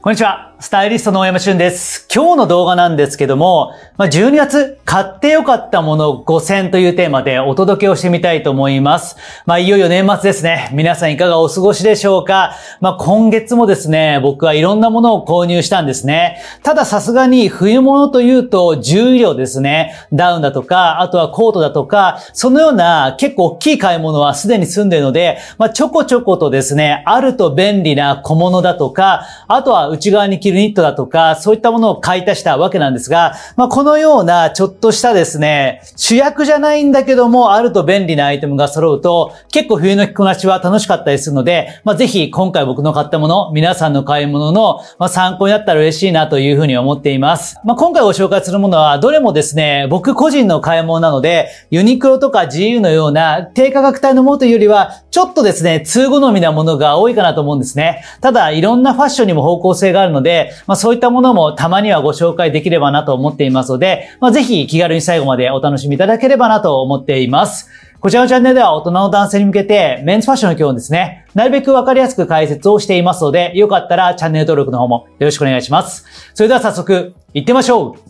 こんにちは。スタイリストの大山俊です。今日の動画なんですけども、まあ、12月買ってよかったもの5選というテーマでお届けをしてみたいと思います。まあ、いよいよ年末ですね。皆さんいかがお過ごしでしょうかまあ、今月もですね、僕はいろんなものを購入したんですね。たださすがに冬物というと重量ですね。ダウンだとか、あとはコートだとか、そのような結構大きい買い物はすでに済んでいるので、まあ、ちょこちょことですね、あると便利な小物だとか、あとは内側に着るニットだとか、そういったものを買い足したわけなんですが、まあ、このようなちょっとしたですね、主役じゃないんだけども、あると便利なアイテムが揃うと、結構冬の着こなしは楽しかったりするので、まあ、ぜひ今回僕の買ったもの、皆さんの買い物の、ま参考になったら嬉しいなというふうに思っています。まあ、今回ご紹介するものは、どれもですね、僕個人の買い物なので、ユニクロとか GU のような低価格帯のものというよりは、ちょっとですね、通好みなものが多いかなと思うんですね。ただ、いろんなファッションにも方向性があるので、まあ、そういったものもたまにはご紹介できればなと思っていますので、まあ、ぜひ気軽に最後までお楽しみいただければなと思っています。こちらのチャンネルでは大人の男性に向けてメンズファッションの基本ですね、なるべくわかりやすく解説をしていますので、よかったらチャンネル登録の方もよろしくお願いします。それでは早速、行ってみましょう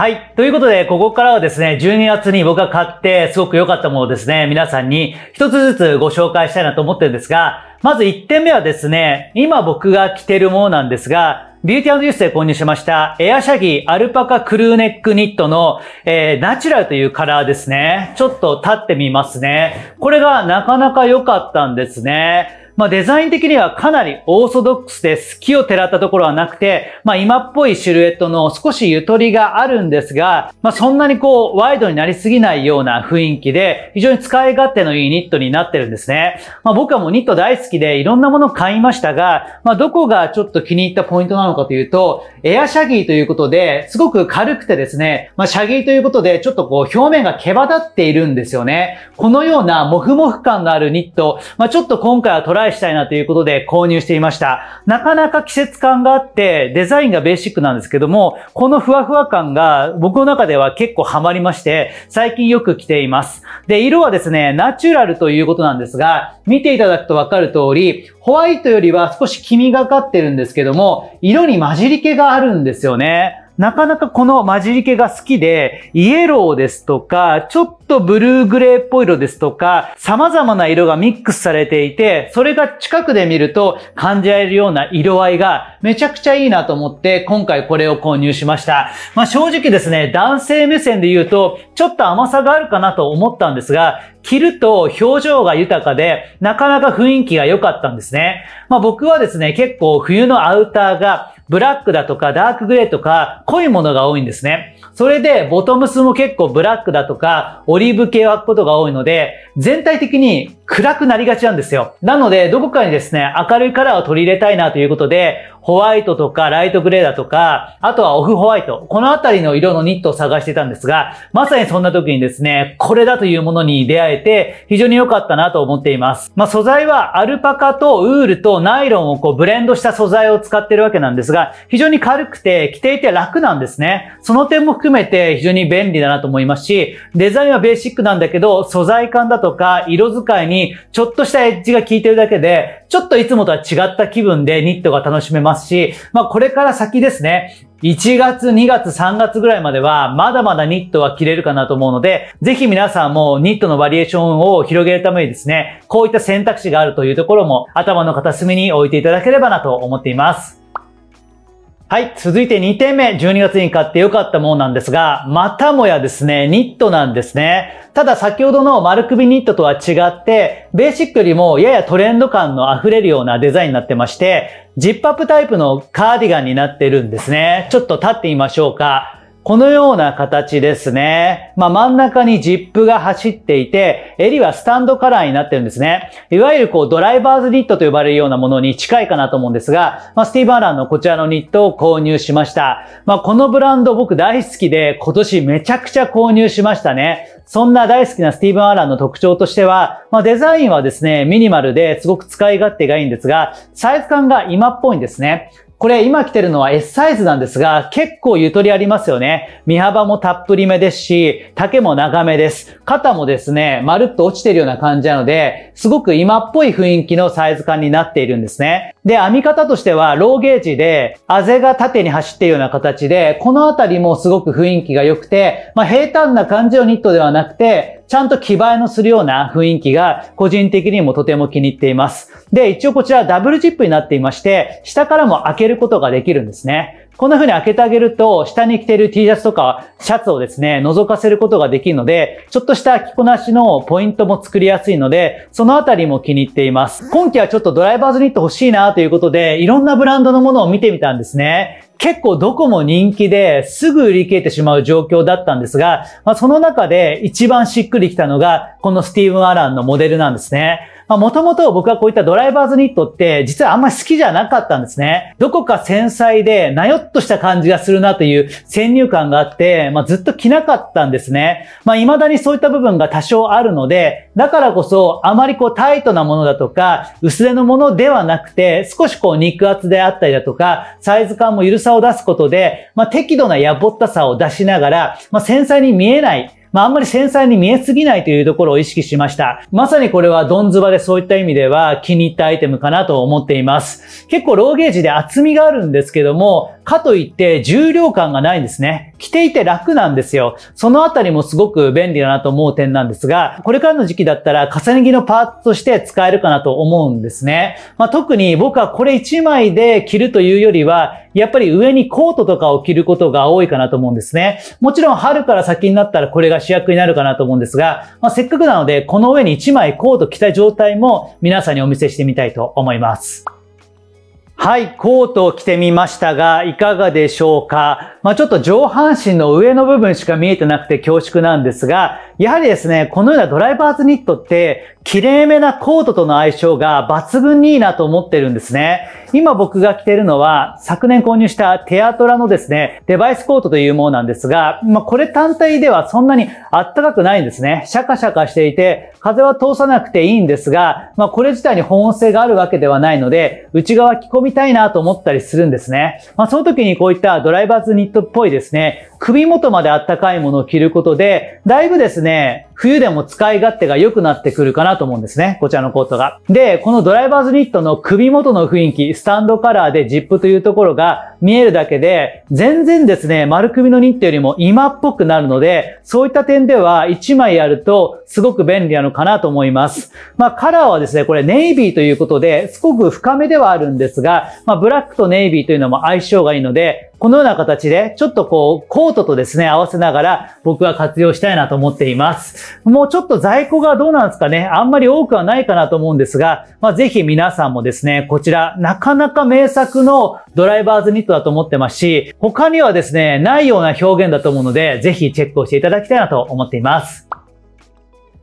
はい。ということで、ここからはですね、12月に僕が買ってすごく良かったものをですね、皆さんに一つずつご紹介したいなと思ってるんですが、まず1点目はですね、今僕が着てるものなんですが、ビューティーユースで購入しました、エアシャギアルパカクルーネックニットの、えー、ナチュラルというカラーですね。ちょっと立ってみますね。これがなかなか良かったんですね。まあデザイン的にはかなりオーソドックスです。木をてらったところはなくて、まあ今っぽいシルエットの少しゆとりがあるんですが、まあそんなにこうワイドになりすぎないような雰囲気で、非常に使い勝手のいいニットになってるんですね。まあ僕はもうニット大好きでいろんなものを買いましたが、まあどこがちょっと気に入ったポイントなのかというと、エアシャギーということで、すごく軽くてですね、まあシャギーということでちょっとこう表面が毛羽立っているんですよね。このようなモフモフ感のあるニット、まあちょっと今回はトライしたいなということで、で購入していました。なかなか季節感があって、デザインがベーシックなんですけども、このふわふわ感が僕の中では結構ハマりまして、最近よく着ています。で、色はですね、ナチュラルということなんですが、見ていただくとわかる通り、ホワイトよりは少し黄みがかってるんですけども、色に混じり気があるんですよね。なかなかこの混じり気が好きで、イエローですとか、ちょっとブルーグレーっぽい色ですとか、様々な色がミックスされていて、それが近くで見ると感じられるような色合いがめちゃくちゃいいなと思って、今回これを購入しました。まあ正直ですね、男性目線で言うと、ちょっと甘さがあるかなと思ったんですが、着ると表情が豊かで、なかなか雰囲気が良かったんですね。まあ僕はですね、結構冬のアウターがブラックだとかダークグレーとか濃いものが多いんですね。それでボトムスも結構ブラックだとかオリーブ系を履くことが多いので、全体的に暗くなりがちなんですよ。なので、どこかにですね、明るいカラーを取り入れたいなということで、ホワイトとかライトグレーだとか、あとはオフホワイト。このあたりの色のニットを探してたんですが、まさにそんな時にですね、これだというものに出会えて、非常に良かったなと思っています。まあ、素材はアルパカとウールとナイロンをこうブレンドした素材を使ってるわけなんですが、非常に軽くて着ていて楽なんですね。その点も含めて非常に便利だなと思いますし、デザインはベーシックなんだけど、素材感だとか色使いにちょっとしたエッジが効いてるだけで、ちょっといつもとは違った気分でニットが楽しめますし、まあこれから先ですね、1月、2月、3月ぐらいまでは、まだまだニットは着れるかなと思うので、ぜひ皆さんもニットのバリエーションを広げるためにですね、こういった選択肢があるというところも頭の片隅に置いていただければなと思っています。はい。続いて2点目、12月に買って良かったものなんですが、またもやですね、ニットなんですね。ただ先ほどの丸首ニットとは違って、ベーシックよりもややトレンド感の溢れるようなデザインになってまして、ジップアップタイプのカーディガンになってるんですね。ちょっと立ってみましょうか。このような形ですね。まあ、真ん中にジップが走っていて、襟はスタンドカラーになってるんですね。いわゆるこうドライバーズニットと呼ばれるようなものに近いかなと思うんですが、まあ、スティーブ・アランのこちらのニットを購入しました。まあ、このブランド僕大好きで今年めちゃくちゃ購入しましたね。そんな大好きなスティーブン・アランの特徴としては、まあ、デザインはですね、ミニマルですごく使い勝手がいいんですが、サイズ感が今っぽいんですね。これ今着てるのは S サイズなんですが、結構ゆとりありますよね。身幅もたっぷりめですし、丈も長めです。肩もですね、まるっと落ちてるような感じなので、すごく今っぽい雰囲気のサイズ感になっているんですね。で、編み方としては、ローゲージで、あぜが縦に走っているような形で、このあたりもすごく雰囲気が良くて、まあ、平坦な感じのニットではなくて、ちゃんと気映えのするような雰囲気が個人的にもとても気に入っています。で、一応こちらダブルジップになっていまして、下からも開けることができるんですね。こんな風に開けてあげると、下に着てる T シャツとかシャツをですね、覗かせることができるので、ちょっとした着こなしのポイントも作りやすいので、そのあたりも気に入っています。今季はちょっとドライバーズニット欲しいなということで、いろんなブランドのものを見てみたんですね。結構どこも人気ですぐ売り切れてしまう状況だったんですが、まあ、その中で一番しっくりきたのが、このスティーブン・アランのモデルなんですね。まあ、もともと僕はこういったドライバーズニットって実はあんまり好きじゃなかったんですね。どこか繊細でなよっとした感じがするなという先入観があって、まあ、ずっと着なかったんですね。まあ、未だにそういった部分が多少あるので、だからこそあまりこうタイトなものだとか、薄手のものではなくて、少しこう肉厚であったりだとか、サイズ感も緩さを出すことで、まあ、適度なやぼったさを出しながら、まあ、繊細に見えない、まあ、あんまり繊細に見えすぎないというところを意識しました。まさにこれはドンズバでそういった意味では気に入ったアイテムかなと思っています。結構ローゲージで厚みがあるんですけども、かといって重量感がないんですね。着ていて楽なんですよ。そのあたりもすごく便利だなと思う点なんですが、これからの時期だったら重ね着のパーツとして使えるかなと思うんですね。まあ、特に僕はこれ1枚で着るというよりは、やっぱり上にコートとかを着ることが多いかなと思うんですね。もちろん春から先になったらこれが主役になるかなと思うんですが、まあ、せっかくなので、この上に1枚コート着た状態も皆さんにお見せしてみたいと思います。はい、コートを着てみましたが、いかがでしょうか？まあちょっと上半身の上の部分しか見えてなくて恐縮なんですが、やはりですね、このようなドライバーズニットって、綺麗めなコートとの相性が抜群にいいなと思ってるんですね。今僕が着てるのは、昨年購入したテアトラのですね、デバイスコートというものなんですが、まあこれ単体ではそんなにあったかくないんですね。シャカシャカしていて、風は通さなくていいんですが、まあこれ自体に保温性があるわけではないので、内側着込みたいなと思ったりするんですね。まあその時にこういったドライバーズニットっぽいですね、首元まであったかいものを着ることで、だいぶですね、ね冬でも使い勝手が良くなってくるかなと思うんですね。こちらのコートが。で、このドライバーズニットの首元の雰囲気、スタンドカラーでジップというところが見えるだけで、全然ですね、丸首のニットよりも今っぽくなるので、そういった点では1枚あるとすごく便利なのかなと思います。まあカラーはですね、これネイビーということで、すごく深めではあるんですが、まあブラックとネイビーというのも相性がいいので、このような形で、ちょっとこう、コートとですね、合わせながら、僕は活用したいなと思っています。もうちょっと在庫がどうなんですかね、あんまり多くはないかなと思うんですが、まあ、ぜひ皆さんもですね、こちら、なかなか名作のドライバーズニットだと思ってますし、他にはですね、ないような表現だと思うので、ぜひチェックをしていただきたいなと思っています。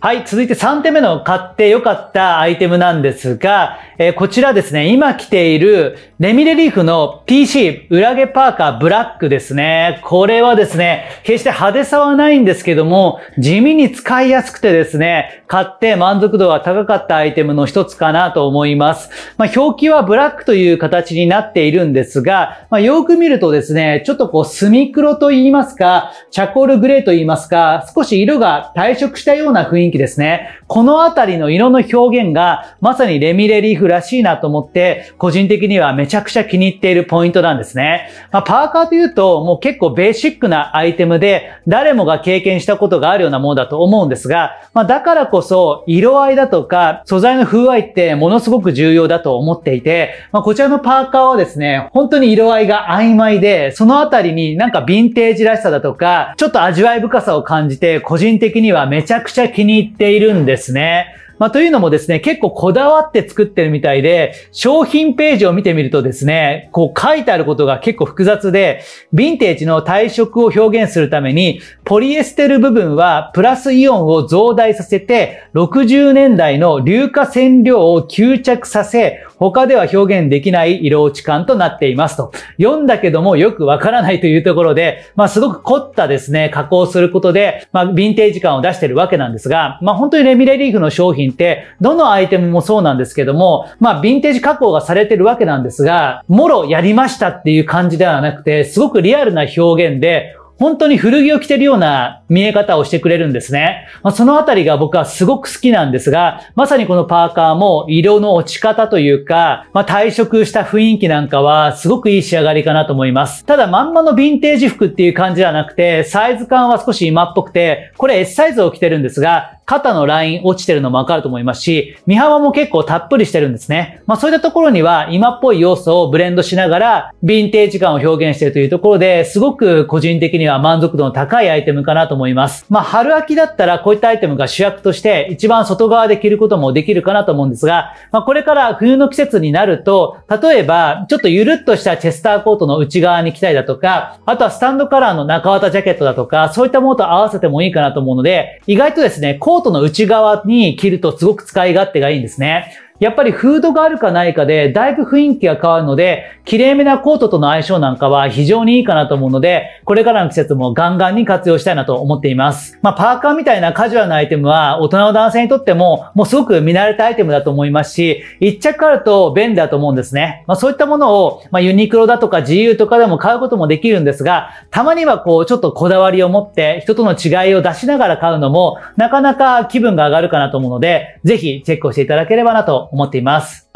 はい、続いて3点目の買って良かったアイテムなんですが、えー、こちらですね、今着ているレミレリーフの PC 裏毛パーカーブラックですね。これはですね、決して派手さはないんですけども、地味に使いやすくてですね、買って満足度が高かったアイテムの一つかなと思います。まあ、表記はブラックという形になっているんですが、まあ、よく見るとですね、ちょっとこう、墨黒と言いますか、チャコールグレーと言いますか、少し色が退色したような雰囲気ですね。このあたりの色の表現が、まさにレミレリーフらしいなと思って、個人的にはめちゃくちゃ気に入っているポイントなんですね。まあ、パーカーというと、もう結構ベーシックなアイテムで、誰もが経験したことがあるようなものだと思うんですが、まあ、だからこそ、色合いだとか、素材の風合いってものすごく重要だと思っていて、まあ、こちらのパーカーはですね、本当に色合いが曖昧で、そのあたりになんかヴィンテージらしさだとか、ちょっと味わい深さを感じて、個人的にはめちゃくちゃ気に入っているんですね。まあ、というのもですね、結構こだわって作ってるみたいで、商品ページを見てみるとですね、こう書いてあることが結構複雑で、ヴィンテージの体色を表現するために、ポリエステル部分はプラスイオンを増大させて、60年代の硫化染料を吸着させ、他では表現できない色落ち感となっていますと。読んだけどもよくわからないというところで、まあすごく凝ったですね、加工することで、まあヴィンテージ感を出してるわけなんですが、まあ本当にレミレリーフの商品品って、どのアイテムもそうなんですけども、まあ、ヴィンテージ加工がされてるわけなんですが、もろやりましたっていう感じではなくて、すごくリアルな表現で、本当に古着を着てるような見え方をしてくれるんですね。まあ、そのあたりが僕はすごく好きなんですが、まさにこのパーカーも色の落ち方というか、まあ、退色した雰囲気なんかはすごくいい仕上がりかなと思います。ただまんまのヴィンテージ服っていう感じではなくて、サイズ感は少し今っぽくて、これ S サイズを着てるんですが、肩のライン落ちてるのもわかると思いますし、身幅も結構たっぷりしてるんですね。まあそういったところには今っぽい要素をブレンドしながら、ヴィンテージ感を表現しているというところで、すごく個人的には満足度の高いアイテムかなと思います。まあ春秋だったらこういったアイテムが主役として一番外側で着ることもできるかなと思うんですが、まあこれから冬の季節になると、例えばちょっとゆるっとしたチェスターコートの内側に着たりだとか、あとはスタンドカラーの中綿ジャケットだとか、そういったものと合わせてもいいかなと思うので、意外とですね、コートの内側に着るとすごく使い勝手がいいんですね。やっぱりフードがあるかないかで、だいぶ雰囲気が変わるので、綺麗めなコートとの相性なんかは非常にいいかなと思うので、これからの季節もガンガンに活用したいなと思っています。まあ、パーカーみたいなカジュアルなアイテムは、大人の男性にとっても、もうすごく見慣れたアイテムだと思いますし、一着あると便利だと思うんですね。まあ、そういったものを、まあ、ユニクロだとか GU とかでも買うこともできるんですが、たまにはこう、ちょっとこだわりを持って、人との違いを出しながら買うのも、なかなか気分が上がるかなと思うので、ぜひチェックをしていただければなと思っています。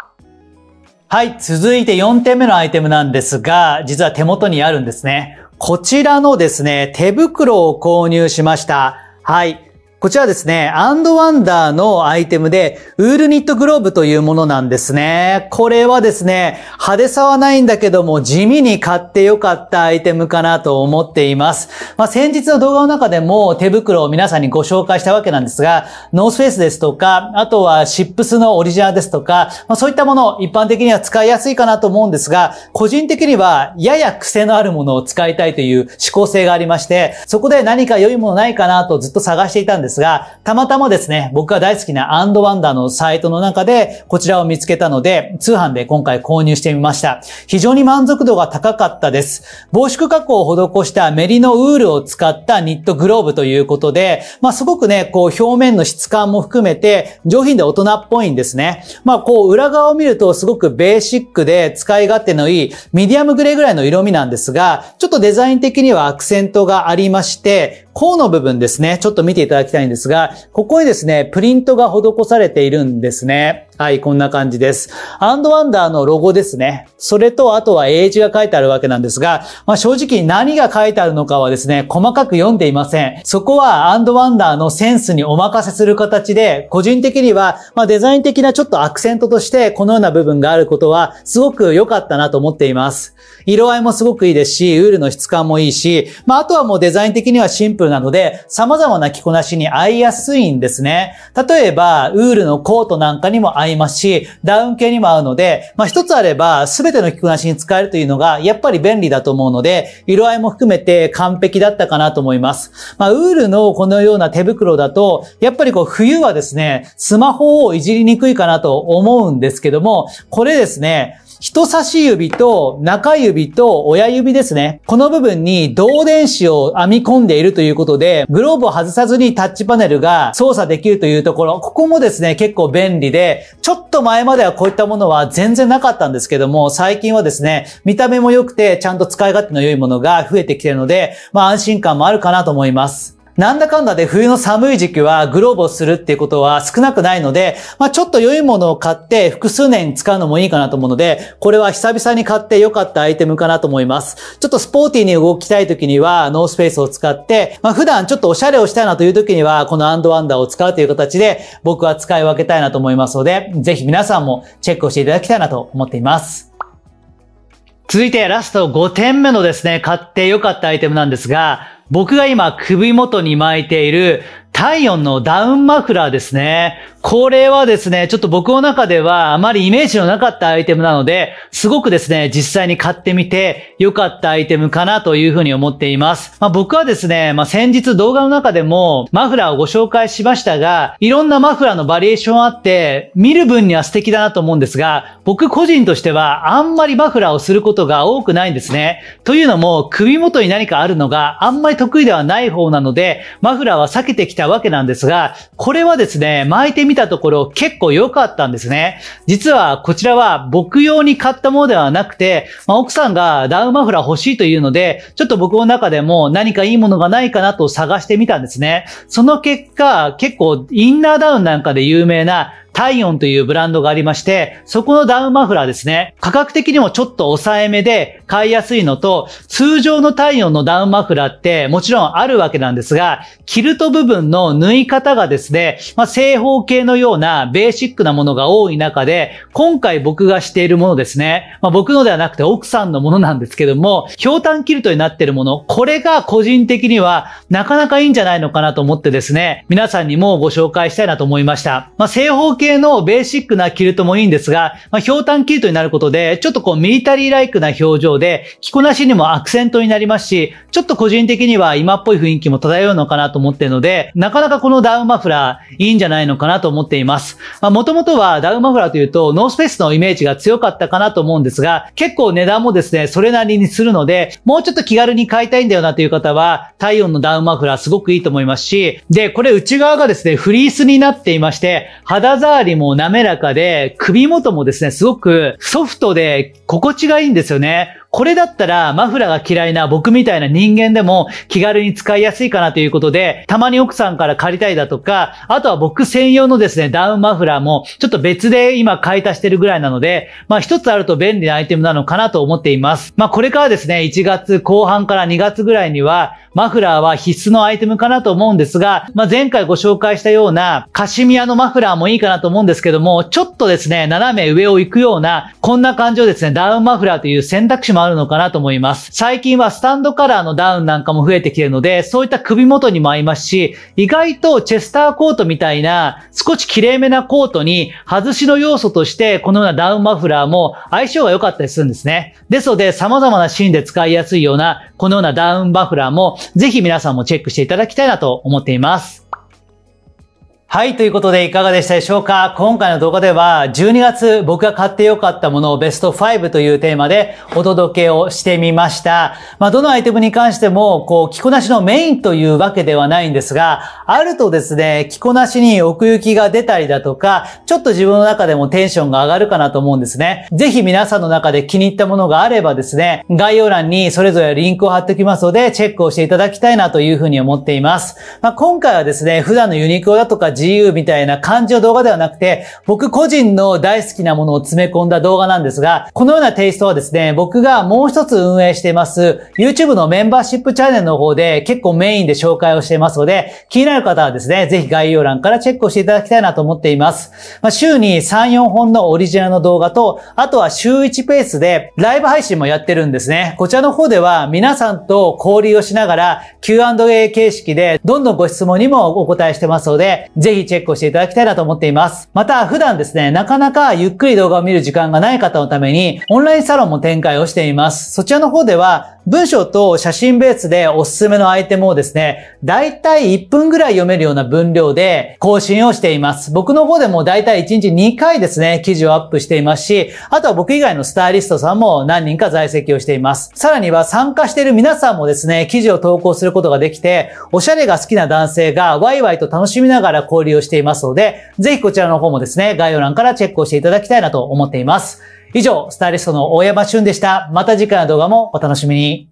はい、続いて4点目のアイテムなんですが、実は手元にあるんですね。こちらのですね、手袋を購入しました。はい。こちらですね、アンドワンダーのアイテムで、ウールニットグローブというものなんですね。これはですね、派手さはないんだけども、地味に買ってよかったアイテムかなと思っています。まあ、先日の動画の中でも手袋を皆さんにご紹介したわけなんですが、ノースフェイスですとか、あとはシップスのオリジナルですとか、まあ、そういったもの、一般的には使いやすいかなと思うんですが、個人的にはやや癖のあるものを使いたいという志向性がありまして、そこで何か良いものないかなとずっと探していたんですですが、たまたまですね、僕が大好きなアンドワンダーのサイトの中でこちらを見つけたので、通販で今回購入してみました。非常に満足度が高かったです。防縮加工を施したメリノウールを使ったニットグローブということで、まあすごくね、こう表面の質感も含めて上品で大人っぽいんですね。まあこう裏側を見るとすごくベーシックで使い勝手のいいミディアムグレーぐらいの色味なんですが、ちょっとデザイン的にはアクセントがありまして、甲の部分ですね、ちょっと見ていただきたいんですが、ここにですね、プリントが施されているんですね。はい、こんな感じです。アンドワンダーのロゴですね。それと、あとは英字が書いてあるわけなんですが、まあ、正直何が書いてあるのかはですね、細かく読んでいません。そこはアンドワンダーのセンスにお任せする形で、個人的には、まあ、デザイン的なちょっとアクセントとして、このような部分があることは、すごく良かったなと思っています。色合いもすごくいいですし、ウールの質感もいいし、まあ、あとはもうデザイン的にはシンプルなので、様々な着こなしに合いやすいんですね。例えば、ウールのコートなんかにも合いいますし、ダウン系にも合うので、まあ、一つあれば、すべての着こなしに使えるというのが、やっぱり便利だと思うので、色合いも含めて完璧だったかなと思います。まあ、ウールのこのような手袋だと、やっぱりこう、冬はですね、スマホをいじりにくいかなと思うんですけども、これですね、人差し指と中指と親指ですね。この部分に導電子を編み込んでいるということで、グローブを外さずにタッチパネルが操作できるというところ、ここもですね、結構便利で、ちょっと前まではこういったものは全然なかったんですけども、最近はですね、見た目も良くて、ちゃんと使い勝手の良いものが増えてきているので、まあ安心感もあるかなと思います。なんだかんだで冬の寒い時期はグローブをするっていうことは少なくないので、まあちょっと良いものを買って複数年使うのもいいかなと思うので、これは久々に買って良かったアイテムかなと思います。ちょっとスポーティーに動きたい時にはノースペースを使って、まあ普段ちょっとおしゃれをしたいなという時にはこのアンドワンダーを使うという形で僕は使い分けたいなと思いますので、ぜひ皆さんもチェックをしていただきたいなと思っています。続いてラスト5点目のですね、買って良かったアイテムなんですが、僕が今首元に巻いている体温のダウンマフラーですね。これはですね、ちょっと僕の中ではあまりイメージのなかったアイテムなので、すごくですね、実際に買ってみて良かったアイテムかなというふうに思っています。まあ、僕はですね、まあ、先日動画の中でもマフラーをご紹介しましたが、いろんなマフラーのバリエーションあって、見る分には素敵だなと思うんですが、僕個人としてはあんまりマフラーをすることが多くないんですね。というのも、首元に何かあるのがあんまり得意ではない方なので、マフラーは避けてきたわけなんですが、これはですね、巻いてみたところ結構良かったんですね。実はこちらは僕用に買ったものではなくて、まあ、奥さんがダウンマフラー欲しいというので、ちょっと僕の中でも何かいいものがないかなと探してみたんですね。その結果、結構インナーダウンなんかで有名な体温というブランドがありまして、そこのダウンマフラーですね、価格的にもちょっと抑えめで買いやすいのと、通常の体温のダウンマフラーってもちろんあるわけなんですが、キルト部分の縫い方がですね、まあ、正方形のようなベーシックなものが多い中で、今回僕がしているものですね、まあ、僕のではなくて奥さんのものなんですけども、ひょうたんキルトになっているもの、これが個人的にはなかなかいいんじゃないのかなと思ってですね、皆さんにもご紹介したいなと思いました。まあ、正方形系のベーシックなキルトもいいんですが、まあ、ひょうたんキルトになることで、ちょっとこうミリタリーライクな表情で、着こなしにもアクセントになりますし、ちょっと個人的には今っぽい雰囲気も漂うのかなと思っているので、なかなかこのダウンマフラーいいんじゃないのかなと思っています。まあ、もともとはダウンマフラーというと、ノースペースのイメージが強かったかなと思うんですが、結構値段もですね、それなりにするので、もうちょっと気軽に買いたいんだよなという方は、体温のダウンマフラーすごくいいと思いますし、で、これ内側がですね、フリースになっていまして、肌触りも滑らかで、首元もですね、すごくソフトで心地がいいんですよね。これだったらマフラーが嫌いな僕みたいな人間でも気軽に使いやすいかなということで、たまに奥さんから借りたいだとか、あとは僕専用のですね、ダウンマフラーもちょっと別で今買い足してるぐらいなので、まあ一つあると便利なアイテムなのかなと思っています。まあこれからですね、1月後半から2月ぐらいには、マフラーは必須のアイテムかなと思うんですが、まあ前回ご紹介したようなカシミヤのマフラーもいいかなと思うんですけども、ちょっとですね、斜め上を行くような、こんな感じをですね、ダウンマフラーという選択肢もあるのかなと思います。最近はスタンドカラーのダウンなんかも増えてきてるので、そういった首元にも合いますし、意外とチェスターコートみたいな少し綺麗めなコートに外しの要素としてこのようなダウンマフラーも相性が良かったりするんですね。ですので様々なシーンで使いやすいようなこのようなダウンマフラーもぜひ皆さんもチェックしていただきたいなと思っています。はい、ということでいかがでしたでしょうか？今回の動画では12月僕が買ってよかったものをベスト5というテーマでお届けをしてみました。まあ、どのアイテムに関しても、こう、着こなしのメインというわけではないんですが、あるとですね、着こなしに奥行きが出たりだとか、ちょっと自分の中でもテンションが上がるかなと思うんですね。ぜひ皆さんの中で気に入ったものがあればですね、概要欄にそれぞれリンクを貼っておきますので、チェックをしていただきたいなというふうに思っています。まあ、今回はですね、普段のユニクロだとか GU みたいな感じの動画ではなくて、僕個人の大好きなものを詰め込んだ動画なんですが、このようなテイストはですね、僕がもう一つ運営しています、YouTube のメンバーシップチャンネルの方で結構メインで紹介をしていますので、気になる方はですね、ぜひ概要欄からチェックをしていただきたいなと思っています。まあ、週に3、4本のオリジナルの動画と、あとは週1ペースでライブ配信もやってるんですね。こちらの方では皆さんと交流をしながら Q&A 形式でどんどんご質問にもお答えしてますので、ぜひひチェックをしていただきたいなと思っています。また、普段ですね、なかなかゆっくり動画を見る時間がない方のために、オンラインサロンも展開をしています。そちらの方では、文章と写真ベースでおすすめのアイテムをですね、だいたい1分ぐらい読めるような分量で更新をしています。僕の方でもだいたい1日2回ですね、記事をアップしていますし、あとは僕以外のスタイリストさんも何人か在籍をしています。さらには参加している皆さんもですね、記事を投稿することができて、おしゃれが好きな男性がワイワイと楽しみながら交利用していますので、ぜひこちらの方もですね、概要欄からチェックをしていただきたいなと思っています。以上、スタイリストの大山俊でした。また次回の動画もお楽しみに。